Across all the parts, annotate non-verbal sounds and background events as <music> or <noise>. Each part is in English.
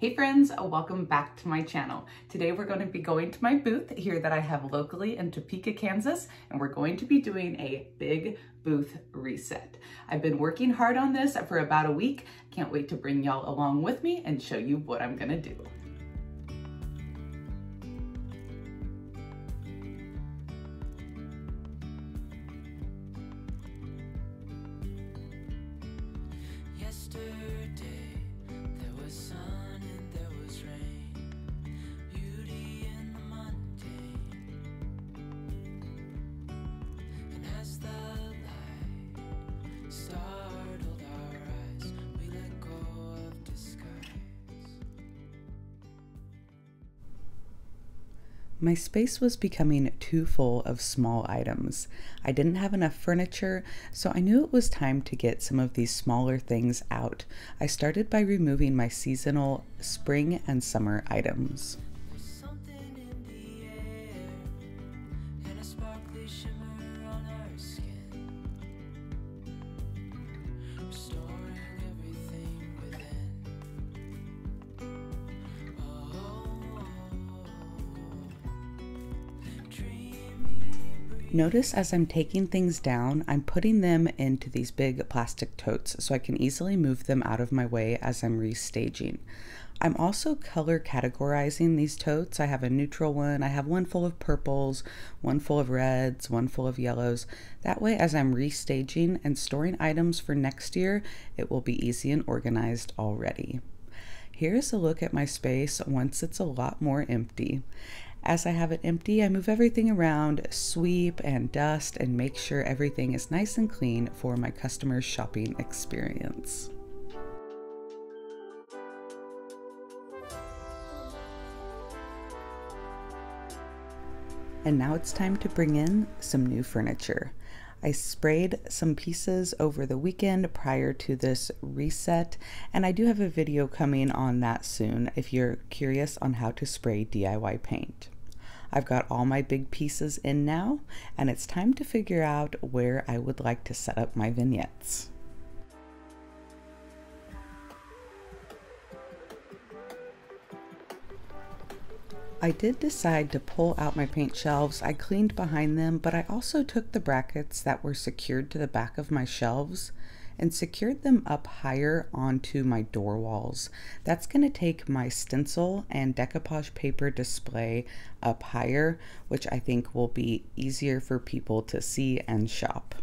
Hey friends, welcome back to my channel. Today we're going to be going to my booth here that I have locally in Topeka, Kansas, and we're going to be doing a big booth reset. I've been working hard on this for about a week. Can't wait to bring y'all along with me and show you what I'm gonna do. My space was becoming too full of small items. I didn't have enough furniture, so I knew it was time to get some of these smaller things out. I started by removing my seasonal spring and summer items. Notice as I'm taking things down, I'm putting them into these big plastic totes so I can easily move them out of my way as I'm restaging. I'm also color categorizing these totes. I have a neutral one, I have one full of purples, one full of reds, one full of yellows. That way, as I'm restaging and storing items for next year, it will be easy and organized already. Here's a look at my space once it's a lot more empty. As I have it empty, I move everything around, sweep and dust, and make sure everything is nice and clean for my customers' shopping experience. And now it's time to bring in some new furniture. I sprayed some pieces over the weekend prior to this reset, and I do have a video coming on that soon if you're curious on how to spray DIY paint. I've got all my big pieces in now, and it's time to figure out where I would like to set up my vignettes. I did decide to pull out my paint shelves. I cleaned behind them, but I also took the brackets that were secured to the back of my shelves and secured them up higher onto my door walls. That's going to take my stencil and decoupage paper display up higher, which I think will be easier for people to see and shop.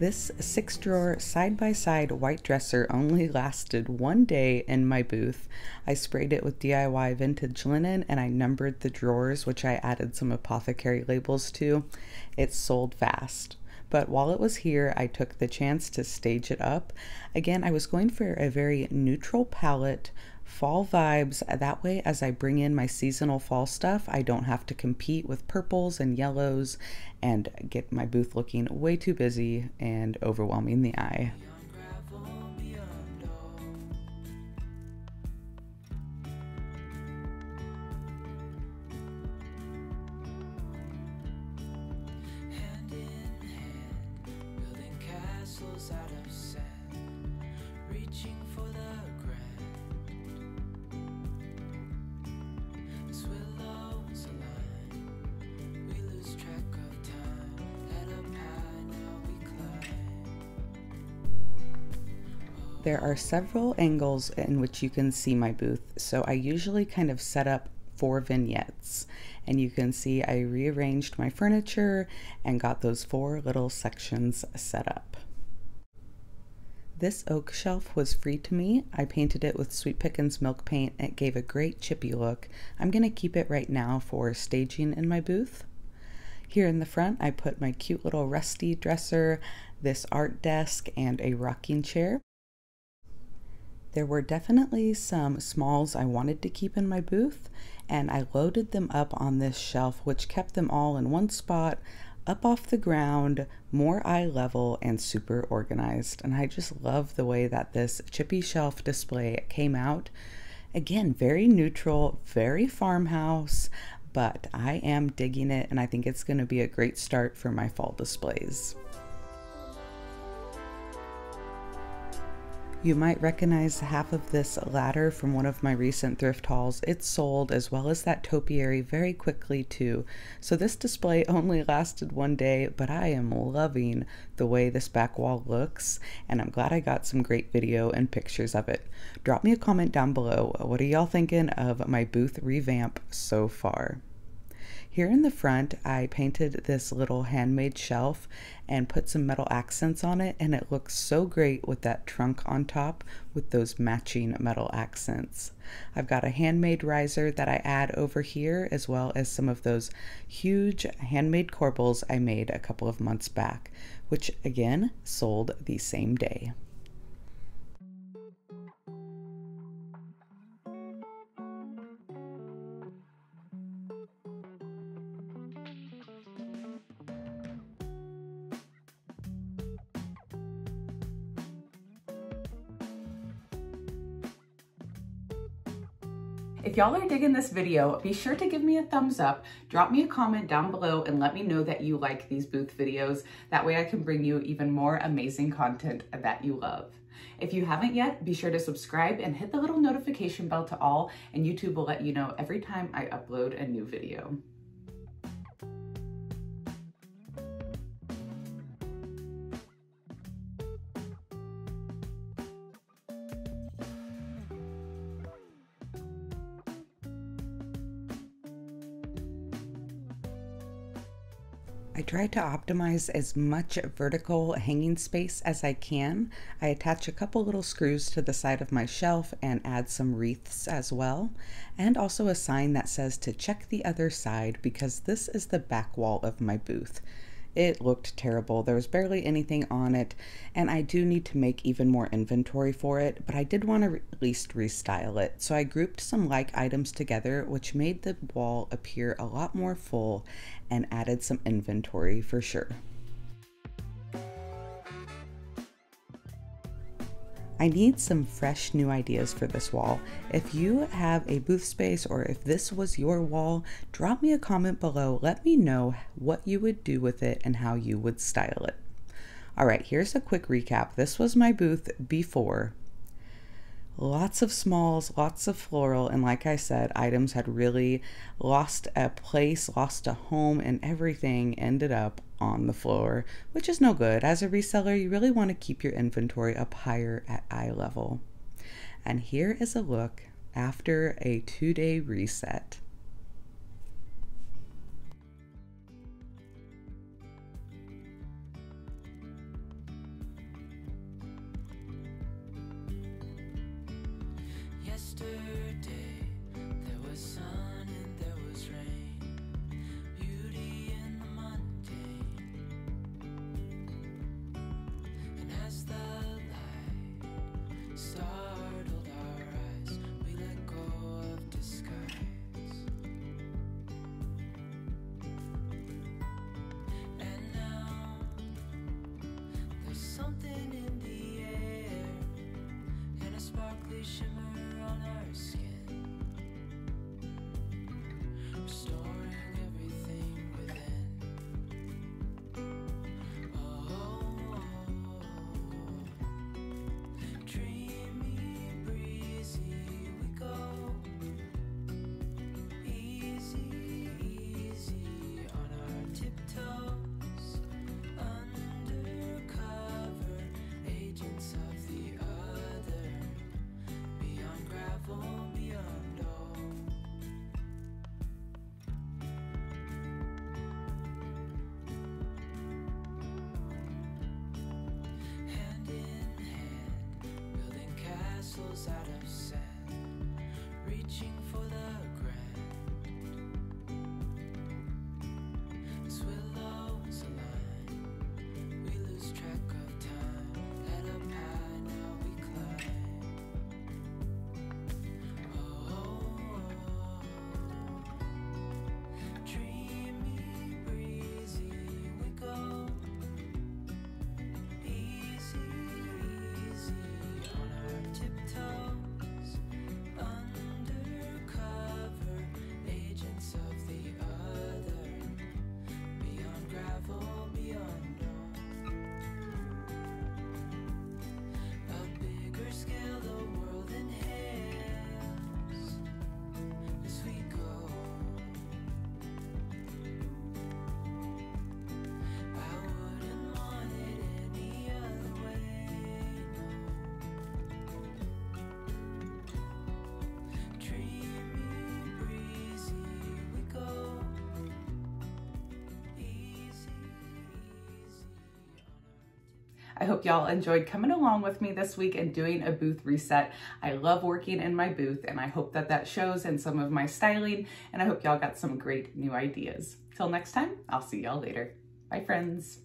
This six drawer side by side white dresser only lasted one day in my booth. I sprayed it with DIY vintage linen and I numbered the drawers, which I added some apothecary labels to. It sold fast. But while it was here, I took the chance to stage it up. Again, I was going for a very neutral palette fall vibes. That way, as I bring in my seasonal fall stuff, I don't have to compete with purples and yellows and get my booth looking way too busy and overwhelming the eye. There are several angles in which you can see my booth, so I usually kind of set up four vignettes. And you can see I rearranged my furniture and got those four little sections set up. This oak shelf was free to me. I painted it with Sweet Pickins milk paint. It gave a great chippy look. I'm going to keep it right now for staging in my booth. Here in the front, I put my cute little rusty dresser, this art desk, and a rocking chair. There were definitely some smalls I wanted to keep in my booth, and I loaded them up on this shelf, which kept them all in one spot, up off the ground, more eye level, and super organized. And I just love the way that this chippy shelf display came out. Again, very neutral, very farmhouse, but I am digging it, and I think it's going to be a great start for my fall displays. You might recognize half of this ladder from one of my recent thrift hauls. It sold as well as that topiary very quickly too. So this display <laughs> only lasted one day, but I am loving the way this back wall looks and I'm glad I got some great video and pictures of it. Drop me a comment down below. What are y'all thinking of my booth revamp so far? Here in the front, I painted this little handmade shelf and put some metal accents on it, and it looks so great with that trunk on top with those matching metal accents. I've got a handmade riser that I add over here, as well as some of those huge handmade corbels I made a couple of months back, which again sold the same day. If y'all are digging this video, be sure to give me a thumbs up, drop me a comment down below, and let me know that you like these booth videos. That way I can bring you even more amazing content that you love. If you haven't yet, be sure to subscribe and hit the little notification bell to all, and YouTube will let you know every time I upload a new video. I try to optimize as much vertical hanging space as I can. I attach a couple little screws to the side of my shelf and add some wreaths as well, and also a sign that says to check the other side because this is the back wall of my booth. It looked terrible. There was barely anything on it, and I do need to make even more inventory for it, but I did want to at least restyle it. So I grouped some like items together, which made the wall appear a lot more full and added some inventory for sure. I need some fresh new ideas for this wall. If you have a booth space or if this was your wall, drop me a comment below. Let me know what you would do with it and how you would style it. All right, here's a quick recap. This was my booth before. Lots of smalls, lots of floral, and like I said, items had really lost a place, lost a home, and everything ended up on the floor, which is no good. As a reseller, you really want to keep your inventory up higher at eye level. And here is a look after a two day reset. Reaching I hope y'all enjoyed coming along with me this week and doing a booth reset. I love working in my booth and I hope that that shows in some of my styling and I hope y'all got some great new ideas. Till next time, I'll see y'all later. Bye friends.